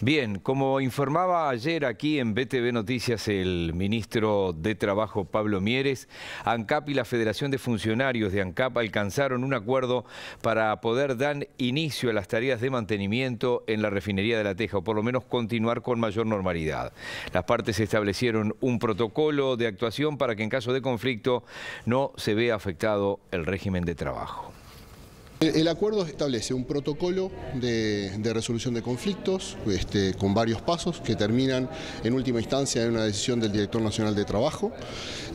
Bien, como informaba ayer aquí en BTV Noticias el ministro de Trabajo Pablo Mieres, ANCAP y la Federación de Funcionarios de ANCAP alcanzaron un acuerdo para poder dar inicio a las tareas de mantenimiento en la refinería de La Teja, o por lo menos continuar con mayor normalidad. Las partes establecieron un protocolo de actuación para que en caso de conflicto no se vea afectado el régimen de trabajo. El acuerdo establece un protocolo de, resolución de conflictos este, con varios pasos que terminan en última instancia en una decisión del Director Nacional de Trabajo.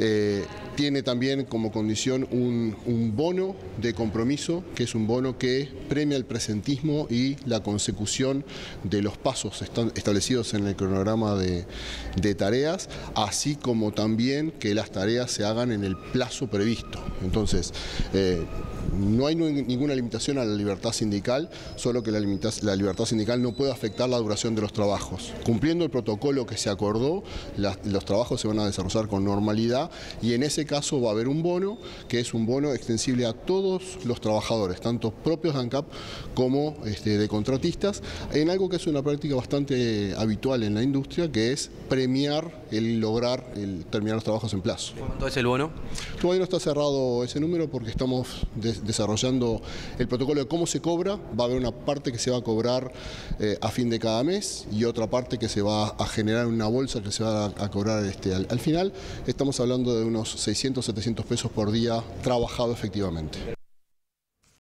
Eh, tiene también como condición un, bono de compromiso, que es un bono que premia el presentismo y la consecución de los pasos establecidos en el cronograma de, tareas, así como también que las tareas se hagan en el plazo previsto. Entonces, eh, no hay ninguna limitación a la libertad sindical, solo que la, libertad sindical no puede afectar la duración de los trabajos. Cumpliendo el protocolo que se acordó, los trabajos se van a desarrollar con normalidad y en ese caso va a haber un bono, que es un bono extensible a todos los trabajadores, tanto propios de ANCAP como este, de contratistas, en algo que es una práctica bastante habitual en la industria, que es premiar el lograr el terminar los trabajos en plazo. ¿Cuánto es el bono? Todavía no está cerrado ese número porque estamos desarrollando el protocolo de cómo se cobra. Va a haber una parte que se va a cobrar eh, a fin de cada mes y otra parte que se va a generar una bolsa que se va a, cobrar este, al, al final. Estamos hablando de unos 600, 700 pesos por día trabajado efectivamente.